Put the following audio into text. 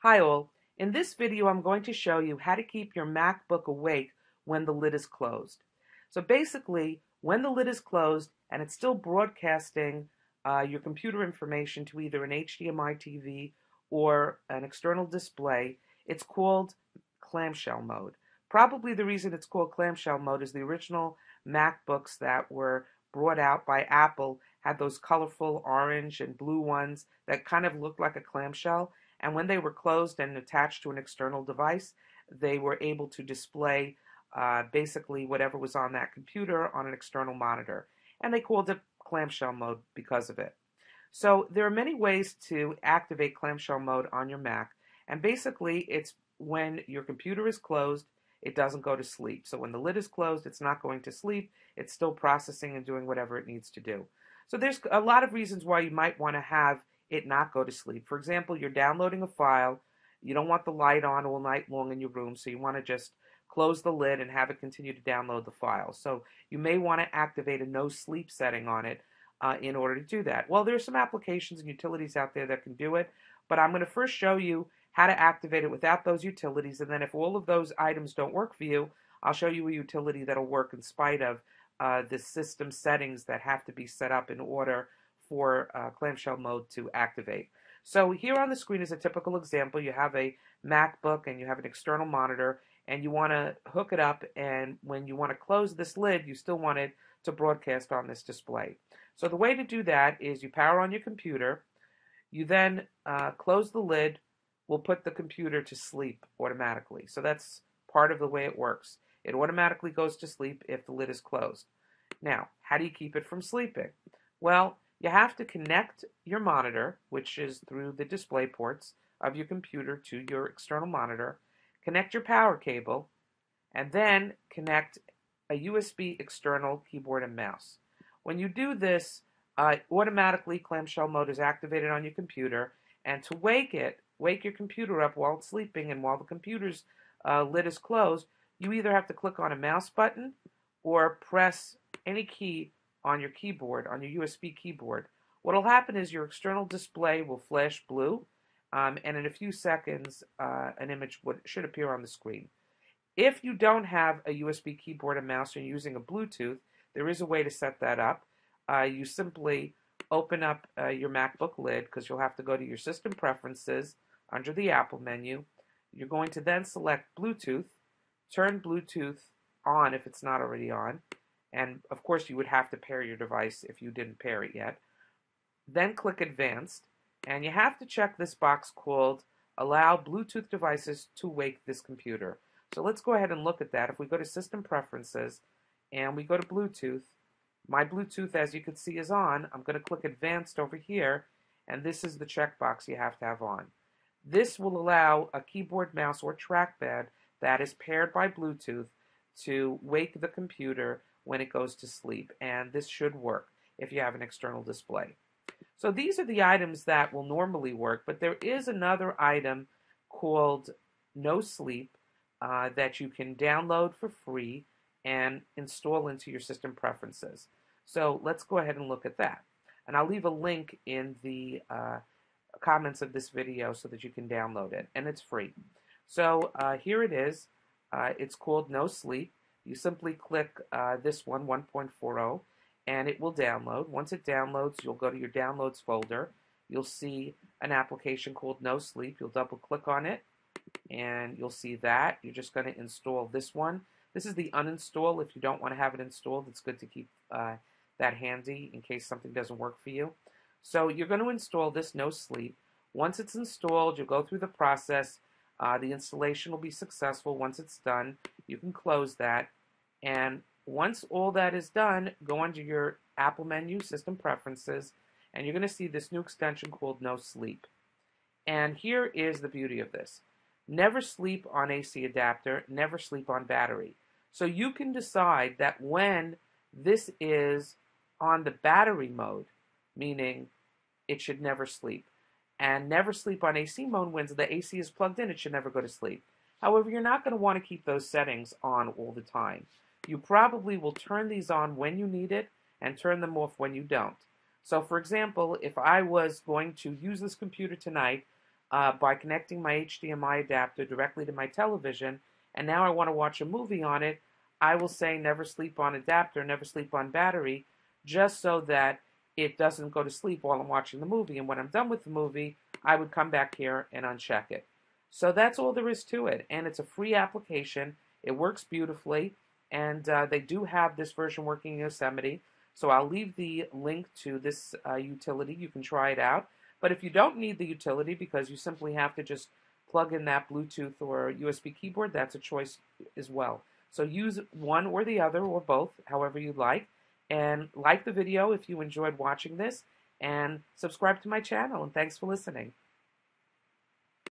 Hi all, in this video I'm going to show you how to keep your MacBook awake when the lid is closed. So basically, when the lid is closed and it's still broadcasting uh, your computer information to either an HDMI TV or an external display, it's called clamshell mode. Probably the reason it's called clamshell mode is the original MacBooks that were brought out by Apple had those colorful orange and blue ones that kind of looked like a clamshell and when they were closed and attached to an external device, they were able to display uh, basically whatever was on that computer on an external monitor. And they called it clamshell mode because of it. So there are many ways to activate clamshell mode on your Mac. And basically, it's when your computer is closed, it doesn't go to sleep. So when the lid is closed, it's not going to sleep. It's still processing and doing whatever it needs to do. So there's a lot of reasons why you might want to have it not go to sleep. For example, you're downloading a file, you don't want the light on all night long in your room, so you want to just close the lid and have it continue to download the file. So you may want to activate a no sleep setting on it uh, in order to do that. Well, there are some applications and utilities out there that can do it, but I'm going to first show you how to activate it without those utilities, and then if all of those items don't work for you, I'll show you a utility that'll work in spite of uh, the system settings that have to be set up in order for uh, clamshell mode to activate. So here on the screen is a typical example. You have a MacBook and you have an external monitor and you want to hook it up and when you want to close this lid, you still want it to broadcast on this display. So the way to do that is you power on your computer, you then uh, close the lid, will put the computer to sleep automatically. So that's part of the way it works. It automatically goes to sleep if the lid is closed. Now, how do you keep it from sleeping? Well, you have to connect your monitor, which is through the display ports of your computer to your external monitor, connect your power cable, and then connect a USB external keyboard and mouse. When you do this, uh, automatically clamshell mode is activated on your computer, and to wake it, wake your computer up while it's sleeping and while the computer's uh, lid is closed, you either have to click on a mouse button or press any key on your keyboard, on your USB keyboard, what will happen is your external display will flash blue, um, and in a few seconds, uh, an image would, should appear on the screen. If you don't have a USB keyboard and mouse and you're using a Bluetooth, there is a way to set that up. Uh, you simply open up uh, your MacBook lid because you'll have to go to your system preferences under the Apple menu. You're going to then select Bluetooth, turn Bluetooth on if it's not already on, and of course, you would have to pair your device if you didn't pair it yet. Then click Advanced, and you have to check this box called Allow Bluetooth devices to wake this computer. So let's go ahead and look at that. If we go to System Preferences and we go to Bluetooth, my Bluetooth, as you can see, is on. I'm going to click Advanced over here, and this is the checkbox you have to have on. This will allow a keyboard, mouse, or trackpad that is paired by Bluetooth to wake the computer when it goes to sleep, and this should work if you have an external display. So these are the items that will normally work, but there is another item called No Sleep uh, that you can download for free and install into your system preferences. So let's go ahead and look at that. And I'll leave a link in the uh, comments of this video so that you can download it, and it's free. So uh, here it is. Uh, it's called No Sleep. You simply click uh, this one, 1.40, and it will download. Once it downloads, you'll go to your downloads folder. You'll see an application called No Sleep. You'll double click on it, and you'll see that. You're just going to install this one. This is the uninstall. If you don't want to have it installed, it's good to keep uh, that handy in case something doesn't work for you. So you're going to install this No Sleep. Once it's installed, you'll go through the process. Uh, the installation will be successful. Once it's done, you can close that. And once all that is done, go under your Apple menu, System Preferences, and you're going to see this new extension called No Sleep. And here is the beauty of this. Never sleep on AC adapter, never sleep on battery. So you can decide that when this is on the battery mode, meaning it should never sleep, and never sleep on AC mode when the AC is plugged in, it should never go to sleep. However, you're not going to want to keep those settings on all the time. You probably will turn these on when you need it and turn them off when you don't. So for example, if I was going to use this computer tonight, uh, by connecting my HDMI adapter directly to my television, and now I want to watch a movie on it, I will say never sleep on adapter, never sleep on battery, just so that it doesn't go to sleep while I'm watching the movie. And when I'm done with the movie, I would come back here and uncheck it. So that's all there is to it. And it's a free application. It works beautifully. And uh, they do have this version working in Yosemite. So I'll leave the link to this uh, utility. You can try it out. But if you don't need the utility because you simply have to just plug in that Bluetooth or USB keyboard, that's a choice as well. So use one or the other or both, however you like. And like the video if you enjoyed watching this. And subscribe to my channel. And thanks for listening.